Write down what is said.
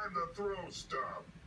Time to throw stuff.